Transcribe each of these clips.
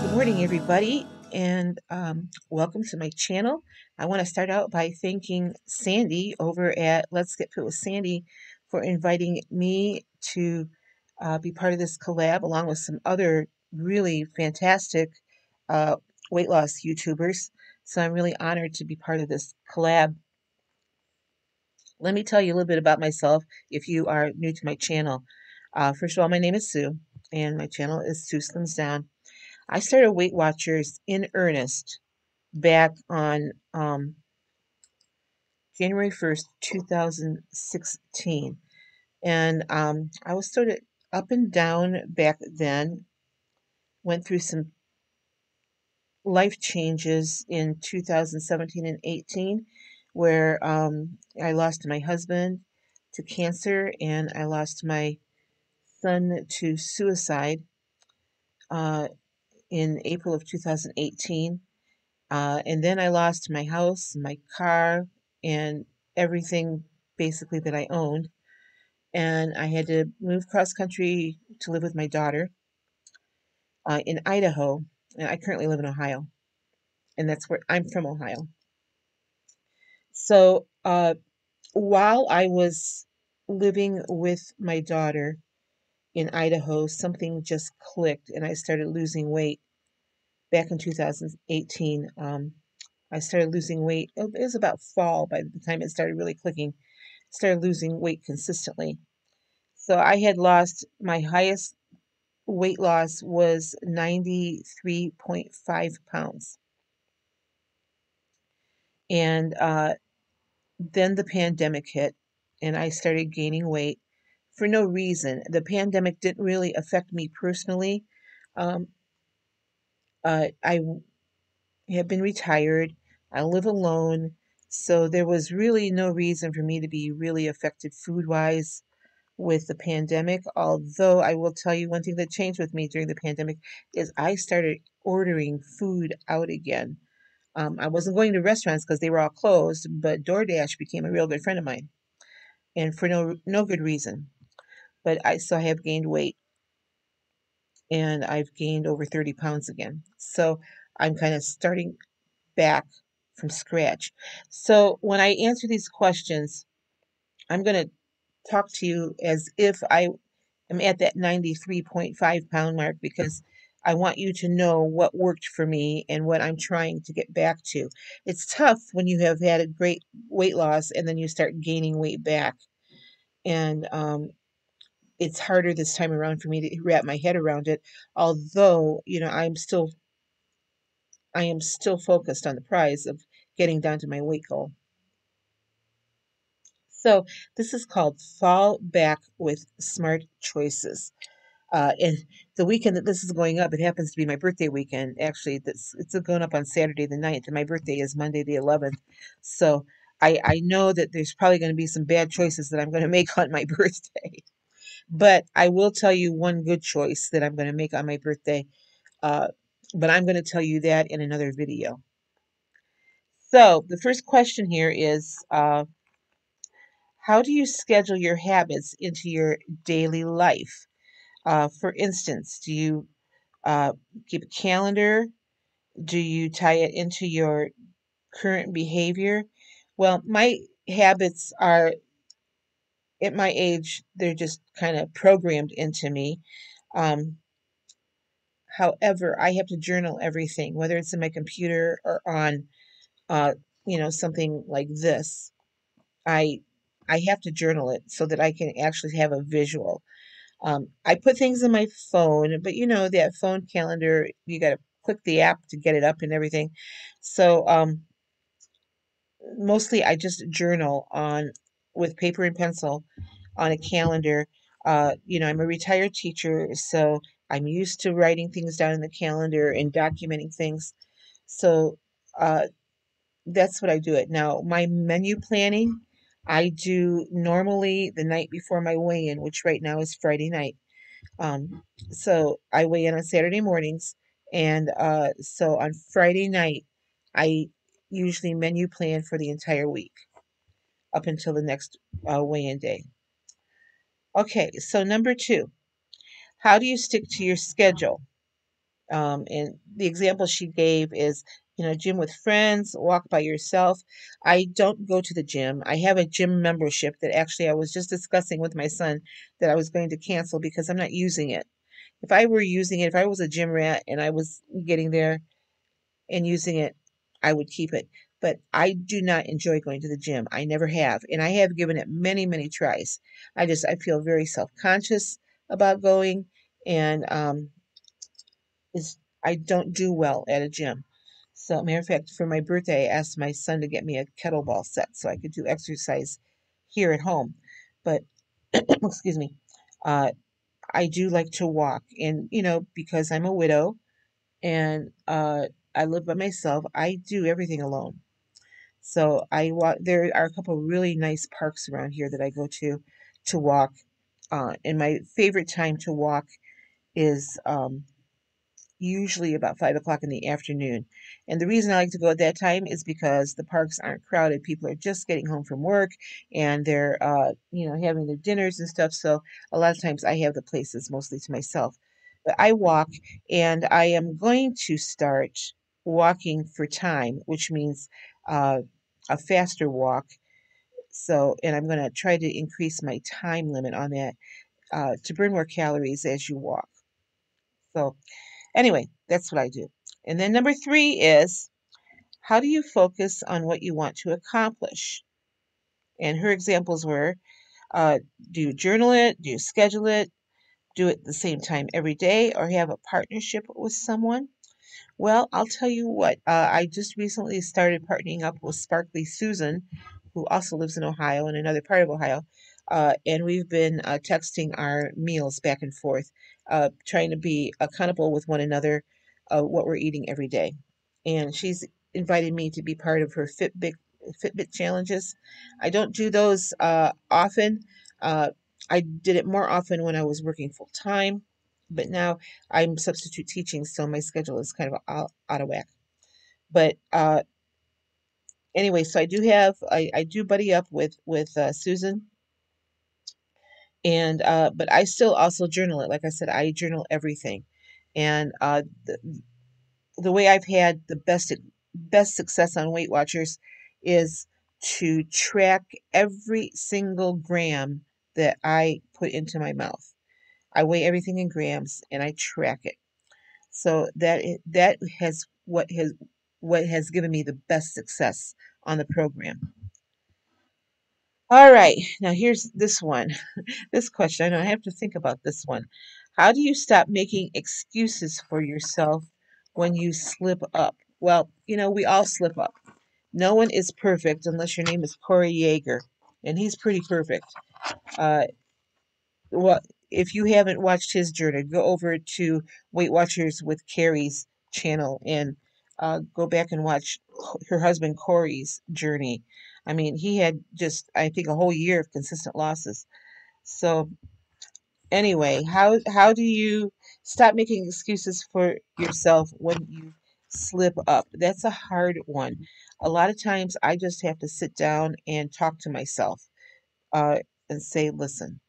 Good morning, everybody, and um, welcome to my channel. I want to start out by thanking Sandy over at Let's Get Fit with Sandy for inviting me to uh, be part of this collab along with some other really fantastic uh, weight loss YouTubers. So I'm really honored to be part of this collab. Let me tell you a little bit about myself if you are new to my channel. Uh, first of all, my name is Sue, and my channel is Sue Slims Down. I started Weight Watchers in earnest back on um, January 1st, 2016. And um, I was sort of up and down back then, went through some life changes in 2017 and 18 where um, I lost my husband to cancer and I lost my son to suicide. Uh, in April of 2018. Uh, and then I lost my house, my car, and everything basically that I owned. And I had to move cross country to live with my daughter uh, in Idaho. And I currently live in Ohio. And that's where I'm from, Ohio. So uh, while I was living with my daughter, in Idaho, something just clicked and I started losing weight back in 2018. Um, I started losing weight. It was about fall by the time it started really clicking. Started losing weight consistently. So I had lost my highest weight loss was 93.5 pounds. And uh, then the pandemic hit and I started gaining weight for no reason. The pandemic didn't really affect me personally. Um, uh, I have been retired. I live alone. So there was really no reason for me to be really affected food wise with the pandemic. Although I will tell you one thing that changed with me during the pandemic is I started ordering food out again. Um, I wasn't going to restaurants because they were all closed, but DoorDash became a real good friend of mine, and for no no good reason but I still have gained weight and I've gained over 30 pounds again. So I'm kind of starting back from scratch. So when I answer these questions, I'm going to talk to you as if I am at that 93.5 pound mark because I want you to know what worked for me and what I'm trying to get back to. It's tough when you have had a great weight loss and then you start gaining weight back. And um, it's harder this time around for me to wrap my head around it. Although, you know, I'm still I am still focused on the prize of getting down to my weight goal. So this is called Fall Back with Smart Choices. Uh, and the weekend that this is going up, it happens to be my birthday weekend. Actually, this, it's going up on Saturday the 9th, and my birthday is Monday the 11th. So I, I know that there's probably going to be some bad choices that I'm going to make on my birthday. But I will tell you one good choice that I'm going to make on my birthday. Uh, but I'm going to tell you that in another video. So the first question here is, uh, how do you schedule your habits into your daily life? Uh, for instance, do you uh, keep a calendar? Do you tie it into your current behavior? Well, my habits are at my age, they're just kind of programmed into me. Um, however, I have to journal everything, whether it's in my computer or on, uh, you know, something like this. I I have to journal it so that I can actually have a visual. Um, I put things in my phone, but you know that phone calendar, you got to click the app to get it up and everything. So um, mostly I just journal on with paper and pencil on a calendar. Uh, you know, I'm a retired teacher, so I'm used to writing things down in the calendar and documenting things. So uh, that's what I do it. Now, my menu planning, I do normally the night before my weigh in, which right now is Friday night. Um, so I weigh in on Saturday mornings. And uh, so on Friday night, I usually menu plan for the entire week up until the next uh, weigh-in day. Okay, so number two, how do you stick to your schedule? Um, and the example she gave is, you know, gym with friends, walk by yourself. I don't go to the gym. I have a gym membership that actually I was just discussing with my son that I was going to cancel because I'm not using it. If I were using it, if I was a gym rat and I was getting there and using it, I would keep it. But I do not enjoy going to the gym. I never have. And I have given it many, many tries. I just, I feel very self conscious about going. And um, is I don't do well at a gym. So, matter of fact, for my birthday, I asked my son to get me a kettlebell set so I could do exercise here at home. But, excuse me, uh, I do like to walk. And, you know, because I'm a widow and uh, I live by myself, I do everything alone. So I walk. There are a couple really nice parks around here that I go to to walk. Uh, and my favorite time to walk is um, usually about five o'clock in the afternoon. And the reason I like to go at that time is because the parks aren't crowded. People are just getting home from work and they're, uh, you know, having their dinners and stuff. So a lot of times I have the places mostly to myself. But I walk and I am going to start walking for time, which means uh, a faster walk. So, and I'm going to try to increase my time limit on that uh, to burn more calories as you walk. So, Anyway, that's what I do. And then number three is how do you focus on what you want to accomplish? And her examples were uh, do you journal it? Do you schedule it? Do it the same time every day or have a partnership with someone? Well, I'll tell you what, uh, I just recently started partnering up with Sparkly Susan, who also lives in Ohio, in another part of Ohio. Uh, and we've been uh, texting our meals back and forth, uh, trying to be accountable with one another, uh, what we're eating every day. And she's invited me to be part of her Fitbit Fitbit challenges. I don't do those uh, often. Uh, I did it more often when I was working full time, but now I'm substitute teaching, so my schedule is kind of out, out of whack. But uh, anyway, so I do have I, I do buddy up with with uh, Susan and uh, but I still also journal it. Like I said, I journal everything, and uh, the the way I've had the best best success on Weight Watchers is to track every single gram that I put into my mouth. I weigh everything in grams and I track it. So that that has what has what has given me the best success on the program. All right, now here's this one. This question, I know I have to think about this one. How do you stop making excuses for yourself when you slip up? Well, you know, we all slip up. No one is perfect unless your name is Corey Yeager, and he's pretty perfect. Uh, well, if you haven't watched his journey, go over to Weight Watchers with Carrie's channel and uh, go back and watch her husband Corey's journey. I mean, he had just, I think, a whole year of consistent losses. So, anyway, how how do you stop making excuses for yourself when you slip up? That's a hard one. A lot of times, I just have to sit down and talk to myself uh, and say, "Listen,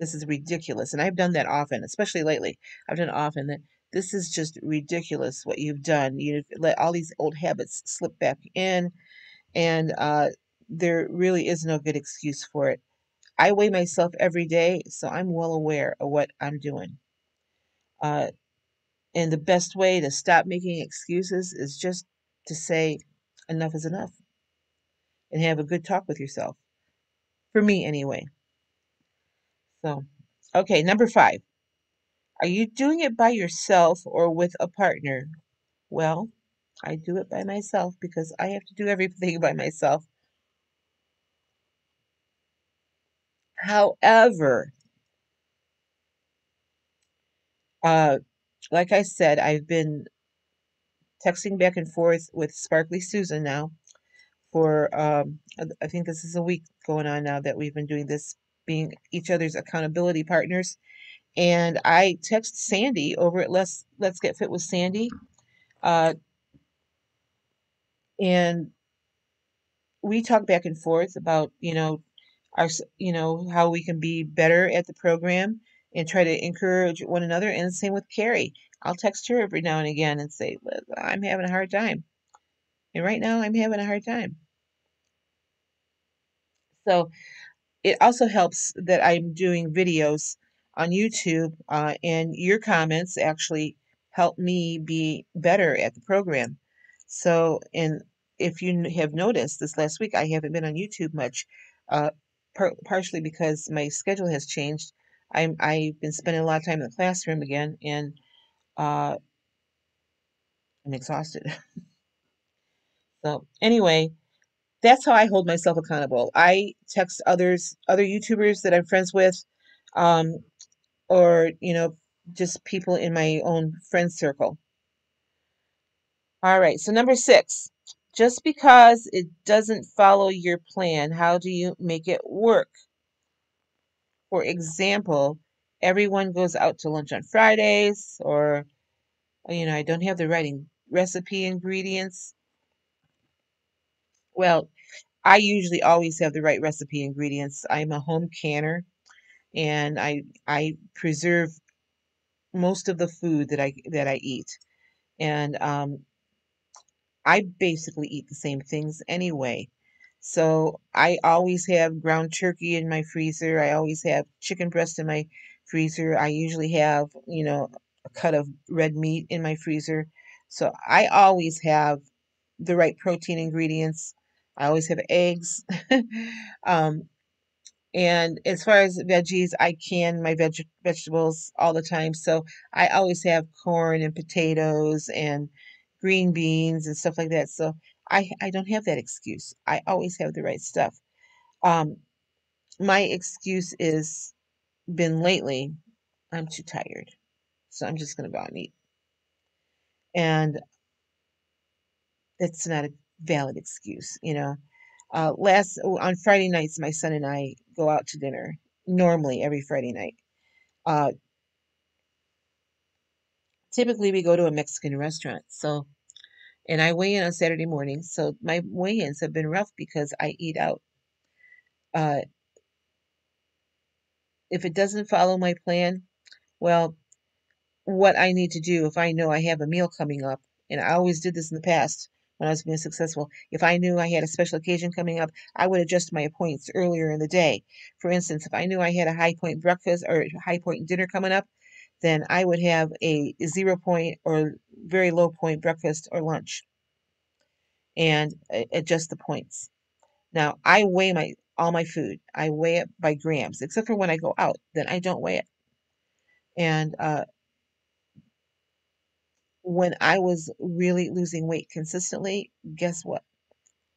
this is ridiculous," and I've done that often, especially lately. I've done often that this is just ridiculous what you've done. You've let all these old habits slip back in and uh, there really is no good excuse for it. I weigh myself every day, so I'm well aware of what I'm doing. Uh, and the best way to stop making excuses is just to say, enough is enough, and have a good talk with yourself. For me, anyway. So, okay, number five. Are you doing it by yourself or with a partner? Well, I do it by myself because I have to do everything by myself. However, uh, like I said, I've been texting back and forth with Sparkly Susan now for um, I think this is a week going on now that we've been doing this, being each other's accountability partners. And I text Sandy over at Let's Let's Get Fit with Sandy uh, and we talk back and forth about you know our you know how we can be better at the program and try to encourage one another. And same with Carrie. I'll text her every now and again and say, I'm having a hard time. And right now, I'm having a hard time. So it also helps that I'm doing videos on YouTube, uh, and your comments actually help me be better at the program. So, and if you have noticed this last week, I haven't been on YouTube much, uh, par partially because my schedule has changed. I'm I've been spending a lot of time in the classroom again, and uh, I'm exhausted. so anyway, that's how I hold myself accountable. I text others, other YouTubers that I'm friends with, um, or you know, just people in my own friend circle. All right, so number six, just because it doesn't follow your plan, how do you make it work? For example, everyone goes out to lunch on Fridays, or, you know, I don't have the right recipe ingredients. Well, I usually always have the right recipe ingredients. I'm a home canner and I I preserve most of the food that I that I eat. And um, I basically eat the same things anyway. So I always have ground turkey in my freezer. I always have chicken breast in my freezer. I usually have, you know, a cut of red meat in my freezer. So I always have the right protein ingredients. I always have eggs. um, and as far as veggies, I can my veg vegetables all the time. So I always have corn and potatoes and green beans and stuff like that. So I, I don't have that excuse. I always have the right stuff. Um, my excuse is been lately, I'm too tired. So I'm just going to go out and eat. And that's not a valid excuse, you know. Uh, last on Friday nights, my son and I go out to dinner normally every Friday night. Uh, typically, we go to a Mexican restaurant. So and I weigh in on Saturday morning. So my weigh-ins have been rough because I eat out. Uh, if it doesn't follow my plan, well, what I need to do if I know I have a meal coming up, and I always did this in the past when I was being successful. If I knew I had a special occasion coming up, I would adjust my points earlier in the day. For instance, if I knew I had a high point breakfast or high point dinner coming up, then I would have a zero point or very low point breakfast or lunch and adjust the points. Now, I weigh my all my food. I weigh it by grams, except for when I go out, then I don't weigh it. And uh, when I was really losing weight consistently, guess what?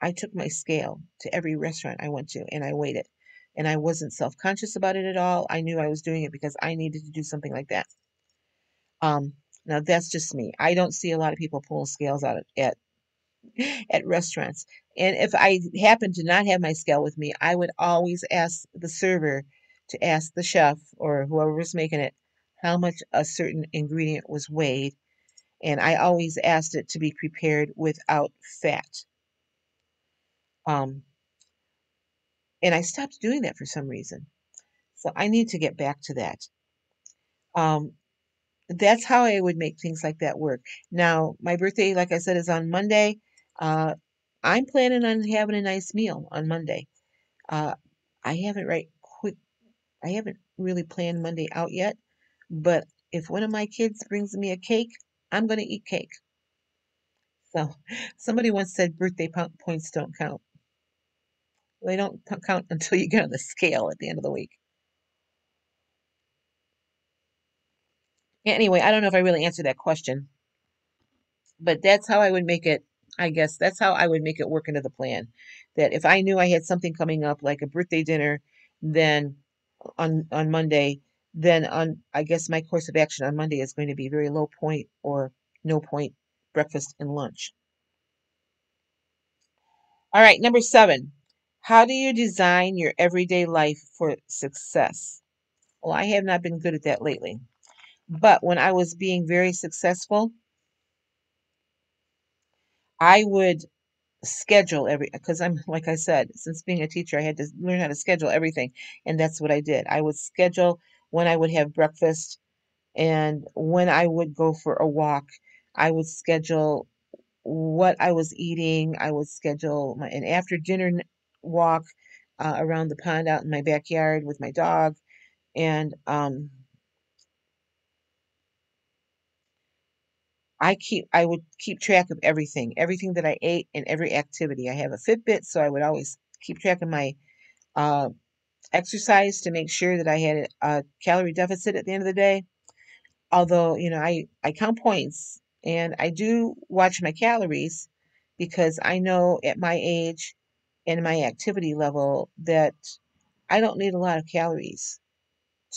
I took my scale to every restaurant I went to and I weighed it. And I wasn't self conscious about it at all. I knew I was doing it because I needed to do something like that. Um, now that's just me. I don't see a lot of people pulling scales out at at restaurants. And if I happened to not have my scale with me, I would always ask the server to ask the chef or whoever was making it how much a certain ingredient was weighed. And I always asked it to be prepared without fat. Um, and I stopped doing that for some reason. So I need to get back to that. Um, that's how I would make things like that work. Now, my birthday, like I said, is on Monday. Uh, I'm planning on having a nice meal on Monday. Uh, I haven't right quick. I haven't really planned Monday out yet, but if one of my kids brings me a cake, I'm going to eat cake. So somebody once said birthday points don't count. They don't count until you get on the scale at the end of the week. Anyway, I don't know if I really answered that question, but that's how I would make it. I guess that's how I would make it work into the plan. That if I knew I had something coming up, like a birthday dinner, then on on Monday, then on I guess my course of action on Monday is going to be very low point or no point breakfast and lunch. All right, number seven. How do you design your everyday life for success? Well, I have not been good at that lately. But when I was being very successful, I would schedule every because I'm like I said, since being a teacher, I had to learn how to schedule everything, and that's what I did. I would schedule when I would have breakfast, and when I would go for a walk. I would schedule what I was eating. I would schedule my, an after dinner walk uh, around the pond out in my backyard with my dog. And um, I keep I would keep track of everything, everything that I ate and every activity. I have a Fitbit, so I would always keep track of my uh, exercise to make sure that I had a calorie deficit at the end of the day. Although, you know, I, I count points and I do watch my calories because I know at my age and my activity level that I don't need a lot of calories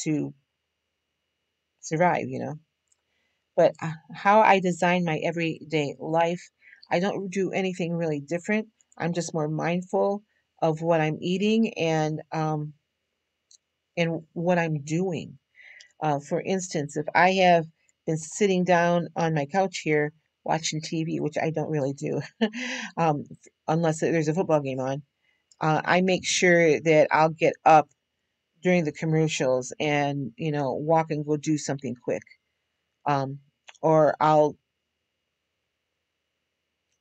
to survive, you know. But uh, how I design my everyday life, I don't do anything really different. I'm just more mindful of what I'm eating and um, and what I'm doing. Uh, for instance, if I have been sitting down on my couch here watching TV, which I don't really do, um, unless there's a football game on, uh, I make sure that I'll get up during the commercials and you know walk and go do something quick, um, or I'll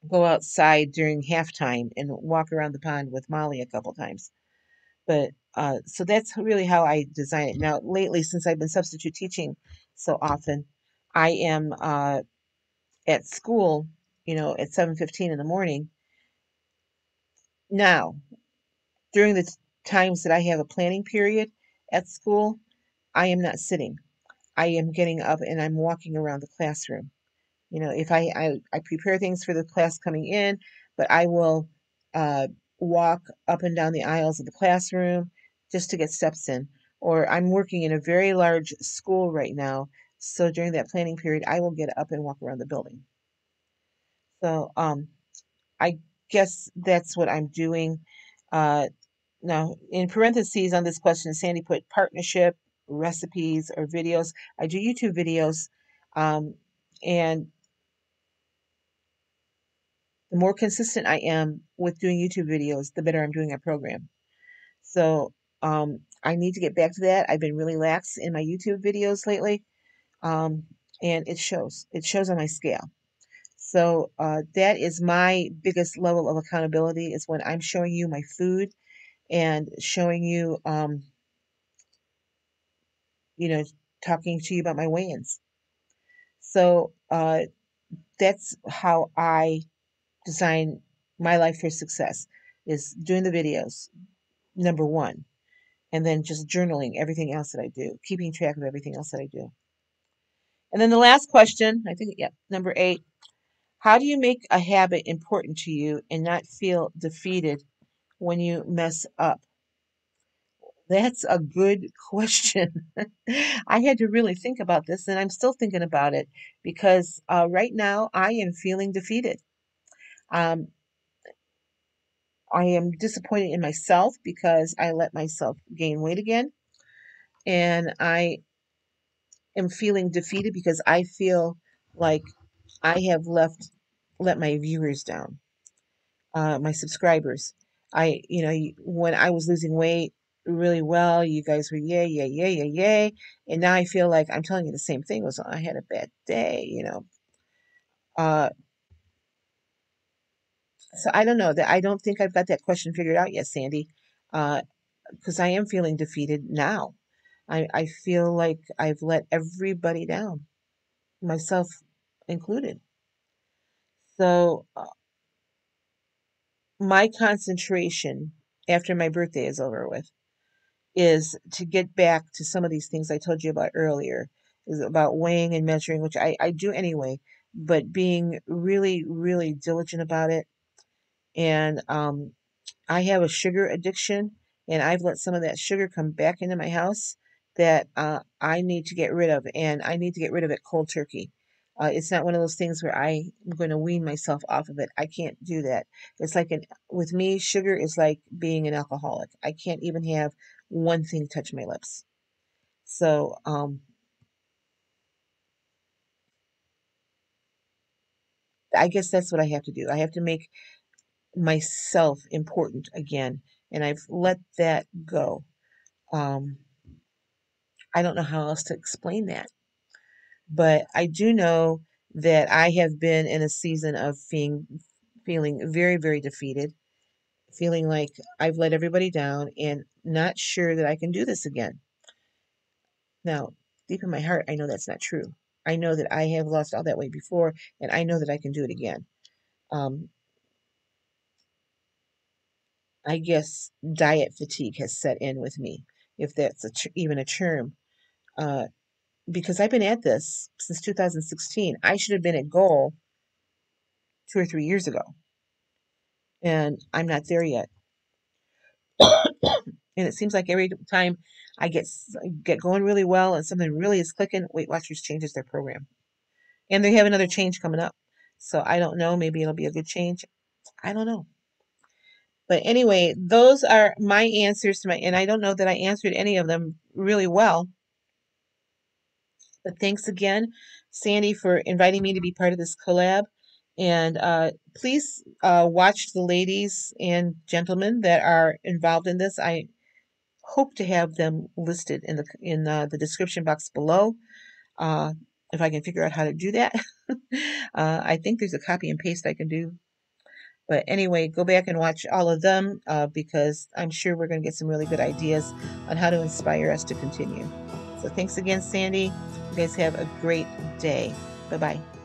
go outside during halftime and walk around the pond with Molly a couple times. But uh, so that's really how I design it. Now, lately, since I've been substitute teaching so often, I am uh, at school, you know, at 7:15 in the morning. Now, during the times that I have a planning period at school, I am not sitting. I am getting up and I'm walking around the classroom. You know, if I, I, I prepare things for the class coming in, but I will uh, walk up and down the aisles of the classroom just to get steps in. Or I'm working in a very large school right now, so during that planning period, I will get up and walk around the building. So um, I guess that's what I'm doing. Uh, now, in parentheses on this question, Sandy put partnership, recipes, or videos. I do YouTube videos, um, and the more consistent I am with doing YouTube videos, the better I'm doing our program. So um, I need to get back to that. I've been really lax in my YouTube videos lately, um, and it shows. It shows on my scale. So uh, that is my biggest level of accountability is when I'm showing you my food and showing you, um, you know, talking to you about my weigh-ins. So uh, that's how I design my life for success is doing the videos, number one, and then just journaling everything else that I do, keeping track of everything else that I do. And then the last question, I think, yeah, number eight. How do you make a habit important to you and not feel defeated when you mess up? That's a good question. I had to really think about this, and I'm still thinking about it because uh, right now I am feeling defeated. Um, I am disappointed in myself because I let myself gain weight again. And I am feeling defeated because I feel like I have left let my viewers down, uh, my subscribers. I, you know, when I was losing weight really well, you guys were yay, yay, yay, yay, yay, and now I feel like I'm telling you the same thing. Was I had a bad day, you know. Uh, so I don't know that I don't think I've got that question figured out yet, Sandy, because uh, I am feeling defeated now. I, I feel like I've let everybody down, myself included. So uh, my concentration after my birthday is over with is to get back to some of these things I told you about earlier, is about weighing and measuring, which I, I do anyway, but being really, really diligent about it. And um, I have a sugar addiction, and I've let some of that sugar come back into my house that uh, I need to get rid of, and I need to get rid of it cold turkey. Uh, it's not one of those things where I'm going to wean myself off of it. I can't do that. It's like an, with me, sugar is like being an alcoholic. I can't even have one thing touch my lips. So, um, I guess that's what I have to do. I have to make myself important again, and I've let that go. Um, I don't know how else to explain that. But I do know that I have been in a season of being feeling very, very defeated, feeling like I've let everybody down and not sure that I can do this again. Now, deep in my heart, I know that's not true. I know that I have lost all that weight before, and I know that I can do it again. Um, I guess diet fatigue has set in with me, if that's a even a term. Uh, because I've been at this since 2016. I should have been at goal two or three years ago. And I'm not there yet. and it seems like every time I get get going really well and something really is clicking, Weight Watchers changes their program. And they have another change coming up. So I don't know. Maybe it'll be a good change. I don't know. But anyway, those are my answers to my, and I don't know that I answered any of them really well. But thanks again, Sandy, for inviting me to be part of this collab. And uh, please uh, watch the ladies and gentlemen that are involved in this. I hope to have them listed in the in uh, the description box below. Uh, if I can figure out how to do that, uh, I think there's a copy and paste I can do. But anyway, go back and watch all of them uh, because I'm sure we're going to get some really good ideas on how to inspire us to continue. So thanks again, Sandy. You guys have a great day. Bye bye.